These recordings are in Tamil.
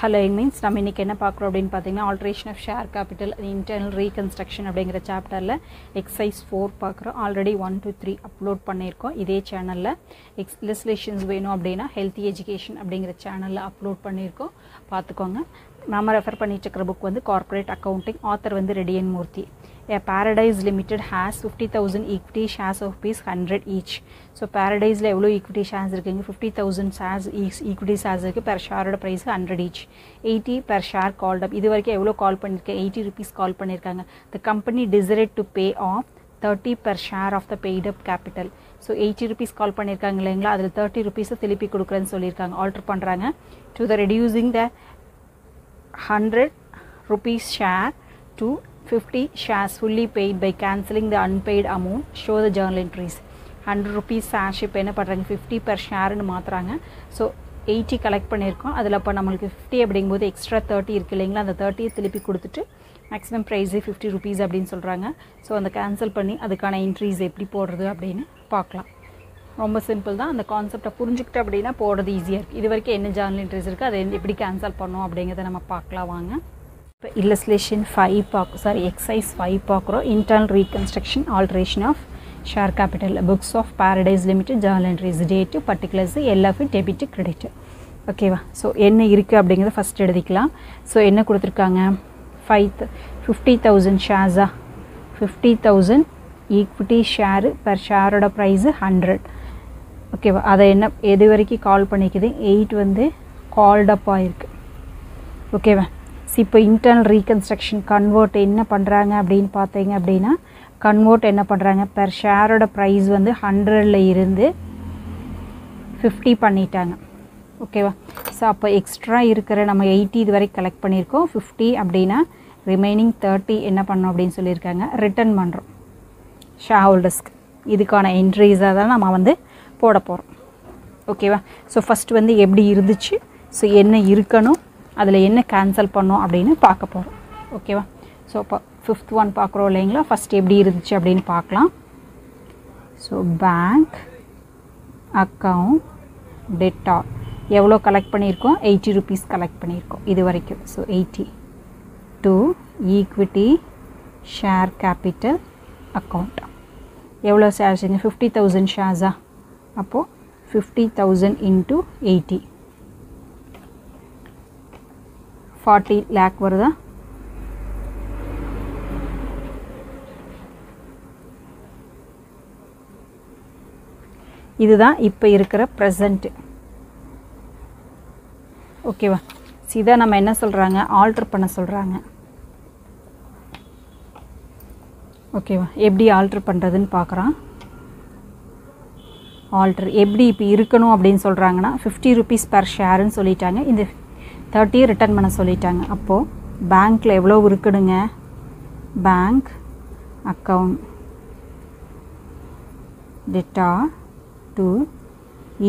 ஹலோ மீன்ஸ் நம்ம இன்றைக்கி என்ன பார்க்குறோம் அப்படின்னு பார்த்தீங்கன்னா alteration of share capital internal reconstruction அப்படிங்கிற சாப்டரில் எக்ஸசைஸ் ஃபோர் பார்க்குறோம். Already one two three upload பண்ணியிருக்கோம். இதே சேனலில் எக்ஸ் லெஸ்லேஷன்ஸ் வேணும் அப்படின்னா ஹெல்த்தி எஜுகேஷன் அப்படிங்கிற சேனலில் அப்லோட் பண்ணியிருக்கோம். பார்த்துக்கோங்க. நம்ம ரெஃபர் பண்ணிட்டு இருக்கிற புக் வந்து கார்ப்பரேட் அக்கௌண்டிங் ஆத்தர் வந்து radian Murthy. Paradise Limited has 50,000 equity shares of rupees 100 each. So பேரடைஸில் எவ்வளோ ஈக்விட்டி ஷேர்ஸ் இருக்குங்க fifty thousand shares equity shares இருக்குது per ஷேரோட price hundred each eighty per share called up இது வரைக்கும் எவ்வளோ கால் பண்ணியிருக்கேன் எயிட்டி ருபீஸ் கால் பண்ணியிருக்காங்க the company decide to pay off thirty per share of the paid up capital so eighty rupees call பண்ணியிருக்காங்க இல்லைங்களா அதில் தேர்ட்டி ருபீஸை திருப்பி கொடுக்குறேன்னு சொல்லியிருக்காங்க ஆல்ட்ரு பண்ணுறாங்க to the reducing the hundred rupees share to 50 shares fully paid by cancelling the unpaid amount. Show the journal entries. 100 rupees shares இப்போ என்ன பண்ணுறாங்க ஃபிஃப்டி பெர் ஷேர்னு மாற்றுறாங்க ஸோ எயிட்டி கலெக்ட் பண்ணியிருக்கோம். அதில் இப்போ நம்மளுக்கு ஃபிஃப்டி அப்படிங்கும்போது எக்ஸ்ட்ரா தேர்ட்டி இருக்குது இல்லைங்களா? அந்த தேர்ட்டியை திருப்பி கொடுத்துட்டு மேக்ஸிமம் ப்ரைஸு ஃபிஃப்டி ருபீஸ் அப்படின்னு சொல்கிறாங்க ஸோ அந்த கேன்சல் பண்ணி அதுக்கான என்ட்ரிஸ் எப்படி போடுறது அப்படின்னு பார்க்கலாம். ரொம்ப சிம்பிள் தான். அந்த கான்செப்டை புரிஞ்சுக்கிட்டு அப்படின்னா போடுறது ஈஸியாக இருக்குது இது வரைக்கும் என்ன ஜேர்னல் என்ட்ரிஸ் இருக்குது அதை எப்படி கேன்சல் பண்ணோம் அப்படிங்கிறத நம்ம பார்க்கலாம். வாங்க. இப்போ இல்லஸ்லேஷன் ஃபைவ் பார்க்க சாரி எக்ஸைஸ் ஃபைவ் பார்க்குறோம் internal reconstruction alteration of share capital books of Paradise Limited journal entries date particulars எல்லாமே டெபிட் கிரெடிட் ஓகேவா ஸோ என்ன இருக்குது அப்படிங்கிறத ஃபஸ்ட் எழுதிக்கலாம். ஸோ என்ன கொடுத்துருக்காங்க? Five fifty thousand ஷேர்ஸா fifty thousand equity share per ஷேரோட price hundred ஓகேவா அதை என்ன எது வரைக்கும் கால் பண்ணிக்குது? எயிட் வந்து கால்டப் ஆகிருக்கு ஓகேவா இப்போ இன்டர்னல் ரீகன்ஸ்ட்ரக்ஷன் கன்வெர்ட் என்ன பண்ணுறாங்க அப்படின்னு பார்த்தீங்க அப்படின்னா கன்வெர்ட் என்ன பண்ணுறாங்க பெர் ஷேரோட ப்ரைஸ் வந்து ஹண்ட்ரடில் இருந்து ஃபிஃப்டி பண்ணிட்டாங்க. ஓகேவா ஸோ அப்போ எக்ஸ்ட்ரா இருக்கிற நம்ம எயிட்டி இது வரைக்கும் கலெக்ட் பண்ணியிருக்கோம். ஃபிஃப்டி அப்படின்னா ரிமைனிங் தேர்ட்டி என்ன பண்ணோம் அப்படின்னு சொல்லியிருக்காங்க? ரிட்டர்ன் பண்ணுறோம் ஷேர் ஹோல்டர்ஸ்க்கு இதுக்கான என்ட்ரிஸாக தான் நம்ம வந்து போட போகிறோம் ஓகேவா ஸோ ஃபஸ்ட்டு வந்து எப்படி இருந்துச்சு? ஸோ என்ன இருக்கணும்? அதில் என்ன கேன்சல் பண்ணோம் அப்படின்னு பார்க்க போகிறோம் ஓகேவா ஸோ இப்போ ஃபிஃப்த் ஒன் பார்க்குறோம் இல்லைங்களா? ஃபஸ்ட் எப்படி இருந்துச்சு அப்படின்னு பார்க்கலாம். ஸோ பேங்க் அக்கௌண்ட் டெட்டா எவ்வளோ கலெக்ட் பண்ணியிருக்கோம்? எயிட்டி ருபீஸ் கலெக்ட் பண்ணியிருக்கோம் இது வரைக்கும். So eighty to equity share capital account எவ்வளோ ஷேர்ஸுங்க ஃபிஃப்டி தௌசண்ட் ஷேர்ஸா அப்போது fifty thousand into eighty forty lakh வருதா? இதுதான் இப்போ இருக்கிற ப்ரெசண்ட்டு ஓகேவா சீதா நம்ம என்ன சொல்கிறாங்க ஆல்ட்ரு பண்ண சொல்கிறாங்க ஓகேவா எப்படி ஆல்ட்ரு பண்ணுறதுன்னு பார்க்குறோம் ஆல்ட்ரு எப்படி இப்போ இருக்கணும் அப்படின்னு சொல்கிறாங்கன்னா ஃபிஃப்டி ருபீஸ் பர் ஷேருன்னு சொல்லிட்டாங்க. இந்த தேர்ட்டியை ரிட்டர்ன் பண்ண சொல்லிட்டாங்க. அப்போது பேங்க்கில் எவ்வளோ இருக்குதுங்க? பேங்க் அக்கௌண்ட் டெட்டா டு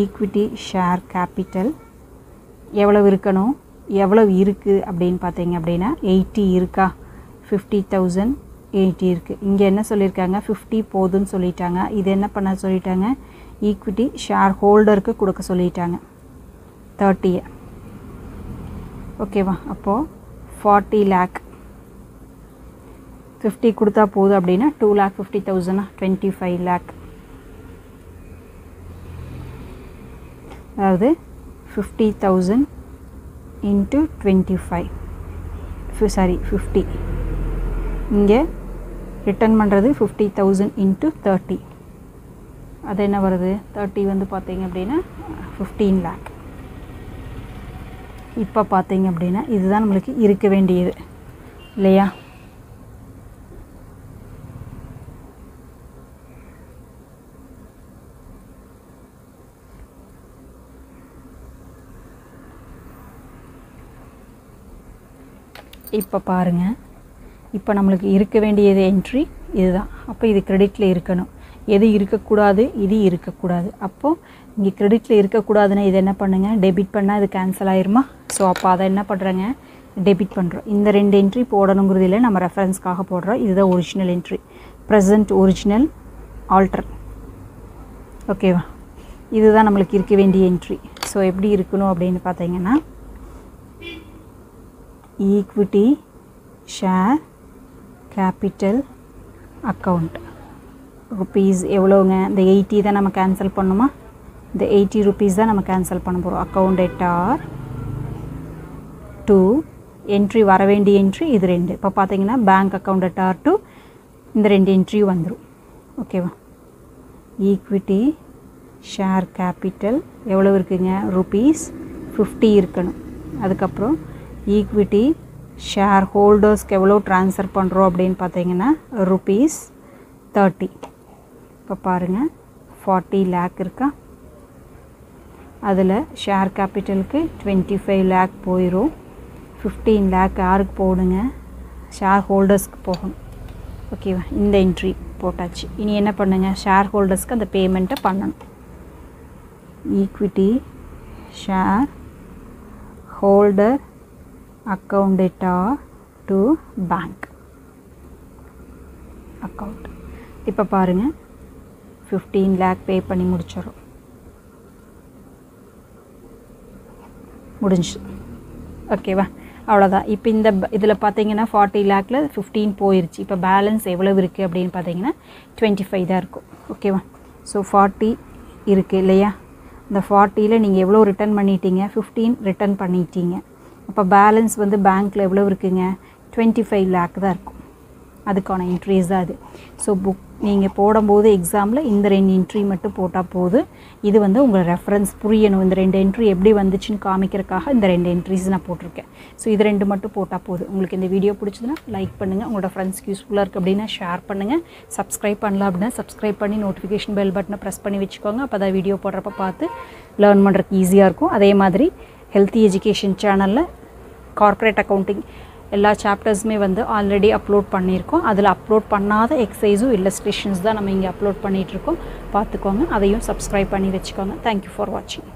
ஈக்விட்டி ஷேர் கேபிட்டல் எவ்வளவு இருக்கணும்? எவ்வளவு இருக்குது அப்படின்னு பார்த்தீங்க அப்படின்னா எயிட்டி இருக்கா? ஃபிஃப்டி தௌசண்ட் எயிட்டி இருக்குது இங்கே என்ன சொல்லியிருக்காங்க? ஃபிஃப்டி போதுன்னு சொல்லிட்டாங்க. இது என்ன பண்ண சொல்லிட்டாங்க? ஈக்விட்டி ஷேர் ஹோல்டருக்கு கொடுக்க சொல்லிட்டாங்க. தேர்ட்டியை ஓகேவா அப்போது ஃபார்ட்டி லேக் ஃபிஃப்டி கொடுத்தா போதும் அப்படின்னா டூ லேக் ஃபிஃப்டி தௌசண்டா டுவெண்ட்டி ஃபைவ் லேக் அதாவது fifty thousand into twenty five sorry fifty இங்கே ரிட்டர்ன் பண்ணுறது ஃபிஃப்டி தௌசண்ட் இன்ட்டு தேர்ட்டி அது என்ன வருது? தேர்ட்டி வந்து பார்த்தீங்க அப்படின்னா ஃபிஃப்டீன் லேக் இப்போ பார்த்தீங்க அப்படின்னா இதுதான் நம்மளுக்கு இருக்க வேண்டியது. இல்லையா? இப்போ பாருங்கள் இப்போ நம்மளுக்கு இருக்க வேண்டியது என்ட்ரி இதுதான். அப்போ இது கிரெடிட்டில் இருக்கணும். எது இருக்கக்கூடாது இது இருக்கக்கூடாது. அப்போது இங்கே கிரெடிட்டில் இருக்கக்கூடாதுன்னா இது என்ன பண்ணுங்கள் டெபிட் பண்ணால் இது கேன்சல் ஆயிருமா? ஸோ அப்போ அதை என்ன பண்ணுறேங்க டெபிட் பண்ணுறோம் இந்த ரெண்டு என்ட்ரி போடணுங்கிறது இல்லை நம்ம ரெஃபரன்ஸ்க்காக போடுறோம். இதுதான் original entry present original alter ஓகேவா இதுதான் நம்மளுக்கு இருக்க வேண்டிய என்ட்ரி ஸோ எப்படி இருக்கணும் அப்படின்னு பார்த்தீங்கன்னா equity share capital account rupees எவ்வளோங்க இந்த எயிட்டி தான் நம்ம கேன்சல் பண்ணுமா? இந்த எயிட்டி ருபீஸ் தான் நம்ம கேன்சல் பண்ண போகிறோம் அக்கௌண்ட் எட்டார் டூ என்ட்ரி வர வேண்டிய என்ட்ரி இது ரெண்டு. இப்போ பார்த்தீங்கன்னா பேங்க் அக்கௌண்ட் எட்டார் டூ இந்த ரெண்டு என்ட்ரியும் வந்துடும் ஓகேவா ஈக்விட்டி ஷேர் கேபிட்டல் எவ்வளோ இருக்குங்க? ருபீஸ் ஃபிஃப்டி இருக்கணும். அதுக்கப்புறம் ஈக்விட்டி ஷேர் ஹோல்டர்ஸ்க்கு எவ்வளோ ட்ரான்ஸ்ஃபர் பண்ணுறோம் அப்படின்னு பார்த்தீங்கன்னா ருபீஸ் தேர்ட்டி இப்போ பாருங்கள் ஃபார்ட்டி லேக் இருக்கா? அதில் ஷேர் கேபிட்டலுக்கு டுவெண்ட்டி ஃபைவ் லேக் போயிடும் ஃபிஃப்டீன் லேக் யாருக்கு போடுங்க? ஷேர் ஹோல்டர்ஸ்க்கு போகணும் ஓகேவா இந்த என்ட்ரி போட்டாச்சு. இனி என்ன பண்ணுங்கள் ஷேர் ஹோல்டர்ஸ்க்கு அந்த பேமெண்ட்டை பண்ணணும். ஈக்விட்டி ஷேர் ஹோல்டர் அக்கௌண்ட் டேட்டா டு பேங்க் அக்கௌண்ட் இப்போ பாருங்கள் ஃபிஃப்டீன் லேக் பே பண்ணி முடிச்சிடும் முடிஞ்சு. ஓகேவா அவ்வளோதான் இப்போ இந்த இதில் பார்த்தீங்கன்னா ஃபார்ட்டி லேக்கில் ஃபிஃப்டீன் போயிருச்சு. இப்போ பேலன்ஸ் எவ்வளவு இருக்குது அப்படின்னு பார்த்தீங்கன்னா டுவெண்ட்டி ஃபைவ் தான் இருக்கும். ஓகேவா ஸோ ஃபார்ட்டி இருக்குது இல்லையா? இந்த ஃபார்ட்டியில் நீங்கள் எவ்வளோ ரிட்டர்ன் பண்ணிட்டீங்க? ஃபிஃப்டீன் ரிட்டர்ன் பண்ணிட்டீங்க. அப்போ பேலன்ஸ் வந்து பேங்க்கில் எவ்வளோ இருக்குங்க? டுவெண்ட்டி ஃபைவ் லேக் தான் இருக்கும். அதுக்கான இன்ட்ரீஸ் தான் அது. ஸோ புக் நீங்கள் போடும்போது எக்ஸாமில் இந்த ரெண்டு என்ட்ரி மட்டும் போட்டால் போதும் இது வந்து உங்கள் ரெஃபரன்ஸ் புரியணும். இந்த ரெண்டு என்ட்ரி எப்படி வந்துச்சுன்னு காமிக்கிறதுக்காக இந்த ரெண்டு என்ட்ரிஸ் நான் போட்டிருக்கேன். ஸோ இது ரெண்டு மட்டும் போட்டால் போதும் உங்களுக்கு இந்த வீடியோ பிடிச்சதுன்னா லைக் பண்ணுங்கள் உங்களோட ஃப்ரெண்ட்ஸ்க்கு யூஸ்ஃபுல்லாக இருக்குது அப்படின்னா ஷேர் பண்ணுங்கள் சப்ஸ்கிரைப் பண்ணலாம் அப்படின்னா சப்ஸ்கிரைப் பண்ணி நோட்டிஃபிகேஷன் பெல் பட்டனை ப்ரெஸ் பண்ணி வச்சுக்கோங்க. அப்போ தான் வீடியோ போடுறப்ப பார்த்து லேர்ன் பண்ணுறதுக்கு ஈஸியாக இருக்கும். அதே மாதிரி ஹெல்த்தி எஜுகேஷன் சேனலில் கார்ப்பரேட் அக்கௌண்டிங் எல்லா சாப்டர்ஸுமே வந்து ஆல்ரெடி அப்லோட் பண்ணியிருக்கோம். அதில் அப்லோட் பண்ணாத எக்ஸசைஸும் இல்லஸ்ட்ரேஷன்ஸ் தான் நம்ம இங்கே அப்லோட் பண்ணிகிட்ருக்கோம் பார்த்துக்கோங்க. அதையும் சப்ஸ்கிரைப் பண்ணி வச்சுக்கோங்க. தேங்க்யூ ஃபார் வாட்சிங்